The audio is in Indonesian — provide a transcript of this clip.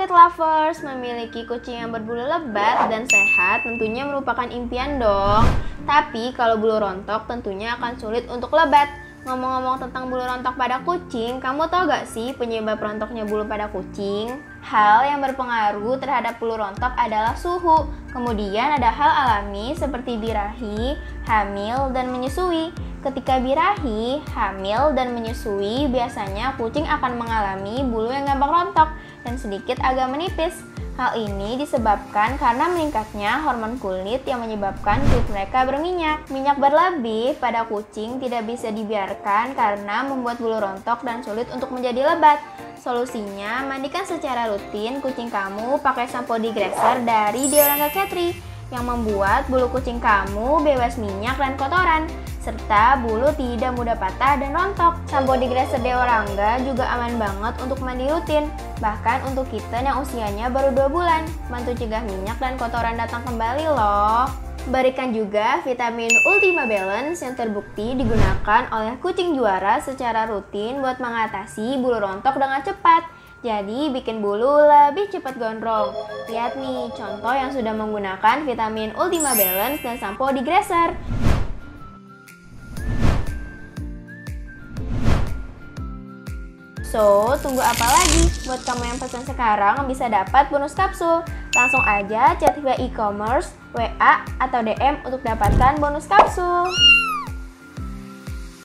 cat lovers, memiliki kucing yang berbulu lebat dan sehat tentunya merupakan impian dong. Tapi kalau bulu rontok tentunya akan sulit untuk lebat. Ngomong-ngomong tentang bulu rontok pada kucing, kamu tahu gak sih penyebab rontoknya bulu pada kucing? Hal yang berpengaruh terhadap bulu rontok adalah suhu. Kemudian ada hal alami seperti birahi, hamil, dan menyusui. Ketika birahi, hamil, dan menyusui, biasanya kucing akan mengalami bulu yang gampang rontok dan sedikit agak menipis. Hal ini disebabkan karena meningkatnya hormon kulit yang menyebabkan kulit mereka berminyak. Minyak berlebih pada kucing tidak bisa dibiarkan karena membuat bulu rontok dan sulit untuk menjadi lebat. Solusinya, mandikan secara rutin kucing kamu pakai sampo degreaser dari Dioranga Catri yang membuat bulu kucing kamu bebas minyak dan kotoran serta bulu tidak mudah patah dan rontok. Sampo degreaser Deorangga juga aman banget untuk mandi rutin, bahkan untuk kitten yang usianya baru 2 bulan. Bantu cegah minyak dan kotoran datang kembali loh. Berikan juga vitamin Ultima Balance yang terbukti digunakan oleh kucing juara secara rutin buat mengatasi bulu rontok dengan cepat. Jadi bikin bulu lebih cepat gondrong. Lihat nih contoh yang sudah menggunakan vitamin Ultima Balance dan sampo degreaser. So, tunggu apa lagi? Buat kamu yang pesan sekarang bisa dapat bonus kapsul. Langsung aja chat via e-commerce, WA, atau DM untuk dapatkan bonus kapsul.